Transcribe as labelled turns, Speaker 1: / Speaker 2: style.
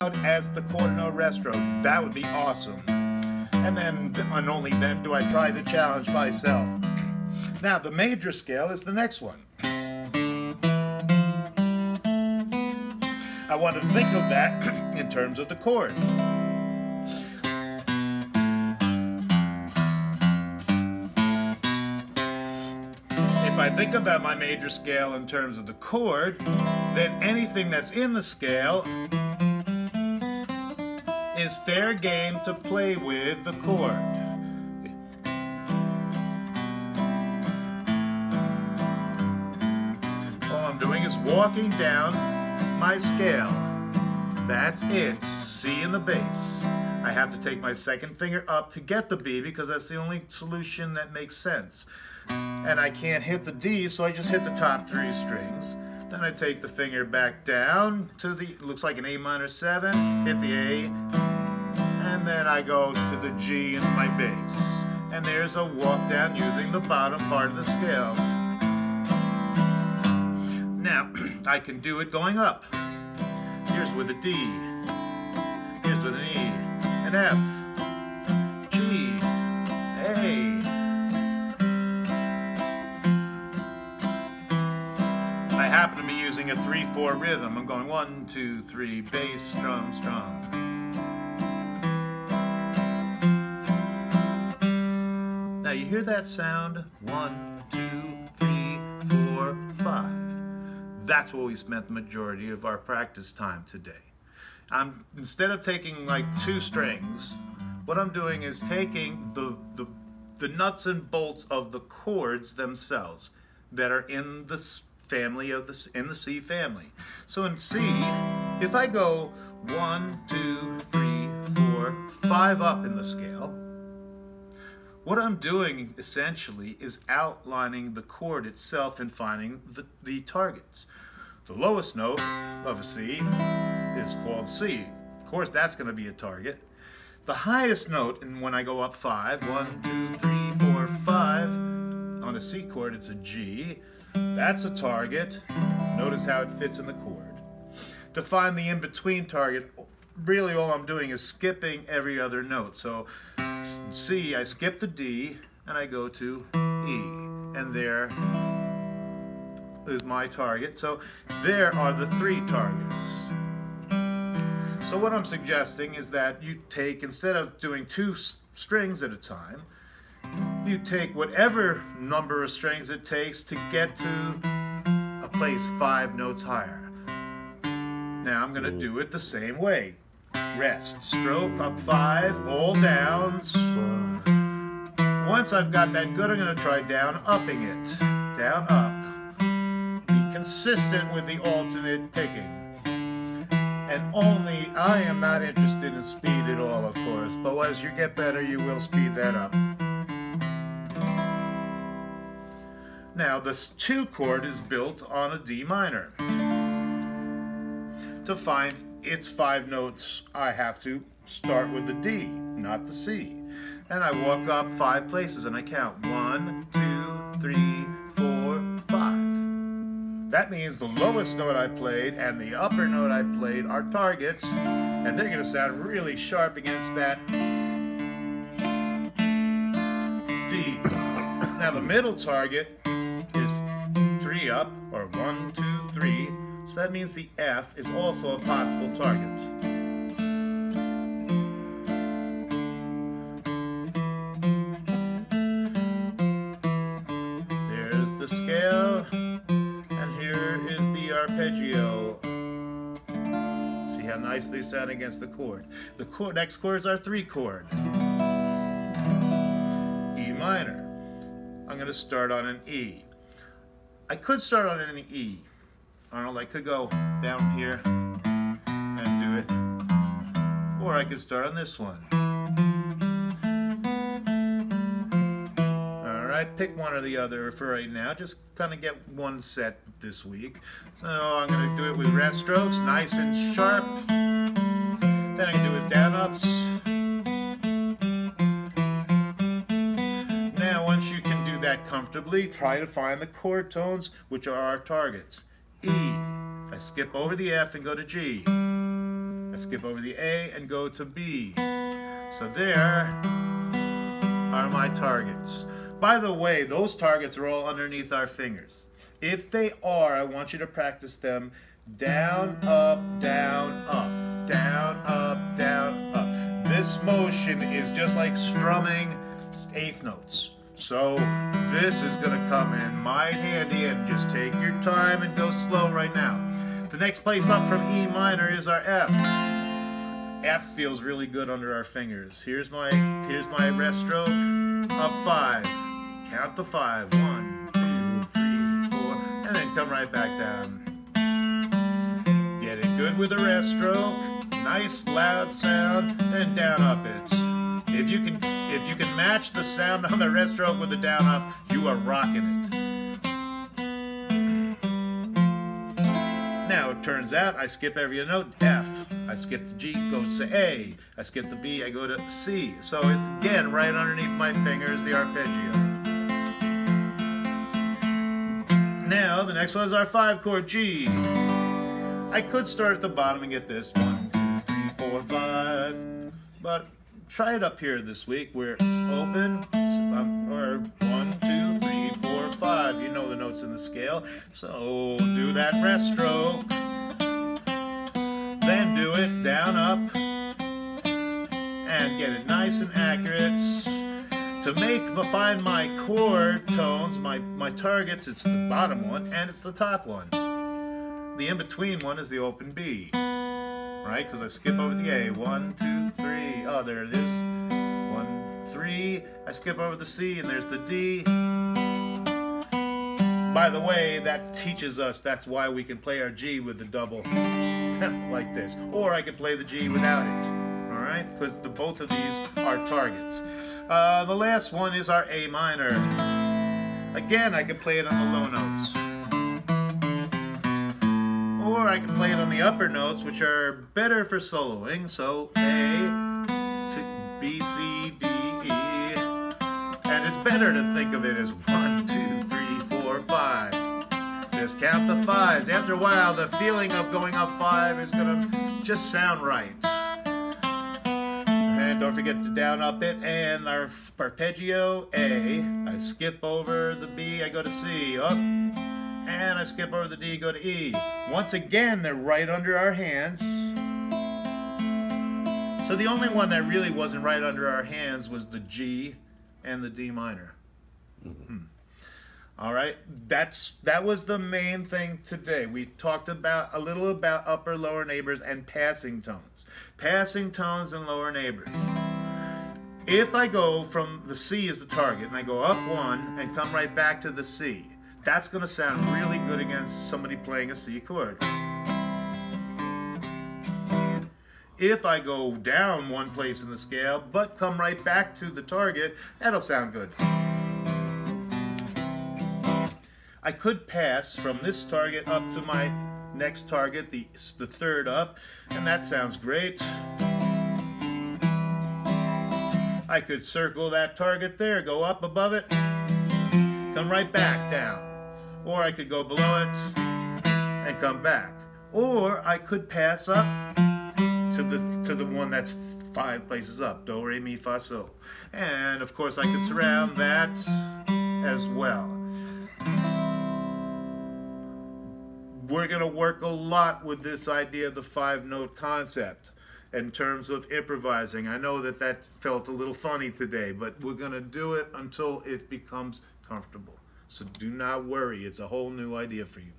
Speaker 1: as the quarter note rest stroke. That would be awesome. And then, and only then do I try to challenge myself. Now, the major scale is the next one. I want to think of that in terms of the chord. If I think about my major scale in terms of the chord, then anything that's in the scale is fair game to play with the chord. All I'm doing is walking down my scale. That's it, C in the bass. I have to take my second finger up to get the B because that's the only solution that makes sense. And I can't hit the D, so I just hit the top three strings. Then I take the finger back down to the, looks like an A minor 7, hit the A, and then I go to the G in my bass. And there's a walk down using the bottom part of the scale. Now, I can do it going up. Here's with a D, here's with an E, an F, G, A, I happen to be using a 3-4 rhythm. I'm going one, two, three, bass, strum, strum. Hear that sound? One, two, three, four, five. That's what we spent the majority of our practice time today. I'm instead of taking like two strings, what I'm doing is taking the, the, the nuts and bolts of the chords themselves that are in the family of the in the C family. So in C, if I go one, two, three, four, five up in the scale, what I'm doing essentially is outlining the chord itself and finding the, the targets. The lowest note of a C is called C. Of course, that's going to be a target. The highest note, and when I go up five, one, two, three, four, five, on a C chord, it's a G. That's a target. Notice how it fits in the chord. To find the in-between target, really all I'm doing is skipping every other note. So C, I skip the D, and I go to E. And there is my target. So there are the three targets. So what I'm suggesting is that you take, instead of doing two strings at a time, you take whatever number of strings it takes to get to a place five notes higher. Now I'm going to do it the same way. Rest, stroke, up five, all downs. Once I've got that good, I'm going to try down, upping it. Down, up. Be consistent with the alternate picking. And only, I am not interested in speed at all, of course, but as you get better, you will speed that up. Now, this 2 chord is built on a D minor. To find its five notes, I have to start with the D, not the C. And I walk up five places and I count one, two, three, four, five. That means the lowest note I played and the upper note I played are targets, and they're going to sound really sharp against that D. Now the middle target is three up, or one, two, three. So that means the F is also a possible target. There's the scale, and here is the arpeggio. See how nice they sound against the chord. The chord, next chords are three chord. E minor. I'm going to start on an E. I could start on an E. Arnold, I could go down here and do it. Or I could start on this one. Alright, pick one or the other for right now. Just kind of get one set this week. So I'm going to do it with rest strokes, nice and sharp. Then I can do it down ups. Now, once you can do that comfortably, try to find the chord tones, which are our targets. E. I skip over the F and go to G. I skip over the A and go to B. So there are my targets. By the way, those targets are all underneath our fingers. If they are, I want you to practice them down, up, down, up, down, up, down, up. This motion is just like strumming eighth notes. So this is going to come in mighty handy and just take your time and go slow right now. The next place up from E minor is our F. F feels really good under our fingers. Here's my here's my rest stroke. Up five. Count the five. One, two, three, four, and then come right back down. Get it good with the rest stroke. Nice loud sound, then down up it. If you can if you can match the sound on the rest stroke with the down up, you are rocking it. Now it turns out I skip every note F. I skip the G, goes to A. I skip the B, I go to C. So it's again right underneath my fingers, the arpeggio. Now the next one is our five chord G. I could start at the bottom and get this one, two, three, four, five, but try it up here this week where it's open, um, or one, two, three, four, five. You know the notes in the scale. So do that rest stroke. Then do it down, up, and get it nice and accurate. To make find my chord tones, my, my targets, it's the bottom one and it's the top one. The in-between one is the open B right? Because I skip over the A. One, two, three. Oh, there it is. One, three. I skip over the C, and there's the D. By the way, that teaches us that's why we can play our G with the double like this. Or I could play the G without it. All right? Because the both of these are targets. Uh, the last one is our A minor. Again, I can play it on the low notes I can play it on the upper notes, which are better for soloing. So A, to B, C, D, E. And it's better to think of it as one, two, three, four, five. Just count the fives. After a while, the feeling of going up five is going to just sound right. And don't forget to down up it and our arpeggio A. I skip over the B, I go to C. Up and I skip over the D, go to E. Once again, they're right under our hands. So the only one that really wasn't right under our hands was the G and the D minor. Mm -hmm. All right, that's that was the main thing today. We talked about a little about upper lower neighbors and passing tones. Passing tones and lower neighbors. If I go from the C as the target and I go up one and come right back to the C, that's going to sound really good against somebody playing a C chord. If I go down one place in the scale, but come right back to the target, that'll sound good. I could pass from this target up to my next target, the, the third up, and that sounds great. I could circle that target there, go up above it, come right back down or I could go below it and come back. Or I could pass up to the to the one that's five places up, do, re, mi, fa, sol. And of course I could surround that as well. We're going to work a lot with this idea of the five note concept in terms of improvising. I know that that felt a little funny today, but we're going to do it until it becomes comfortable. So do not worry. It's a whole new idea for you.